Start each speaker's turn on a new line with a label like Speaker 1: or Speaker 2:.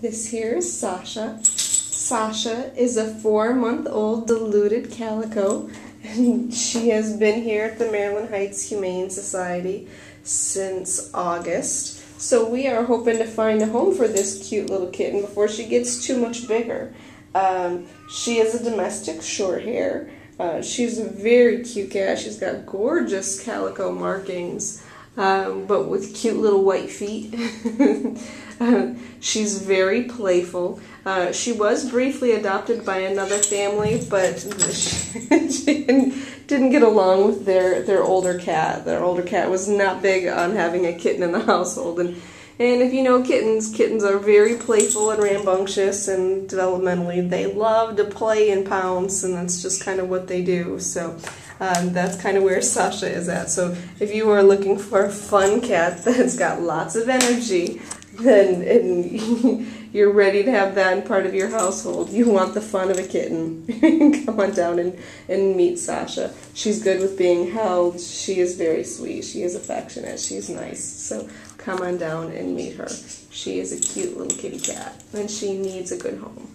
Speaker 1: This here is Sasha. Sasha is a four month old diluted calico, and she has been here at the Maryland Heights Humane Society since August. So we are hoping to find a home for this cute little kitten before she gets too much bigger. Um, she is a domestic short hair. Uh, she's a very cute cat. She's got gorgeous calico markings, um, but with cute little white feet. uh, she's very playful. Uh, she was briefly adopted by another family, but she, she didn't, get along with their, their older cat. Their older cat was not big on having a kitten in the household, and and if you know kittens, kittens are very playful and rambunctious and developmentally. They love to play and pounce, and that's just kind of what they do. So um, that's kind of where Sasha is at. So if you are looking for a fun cat that's got lots of energy, then and you're ready to have that in part of your household. You want the fun of a kitten. Come on down and, and meet Sasha. She's good with being held. She is very sweet. She is affectionate. She's nice. So come on down and meet her. She is a cute little kitty cat and she needs a good home.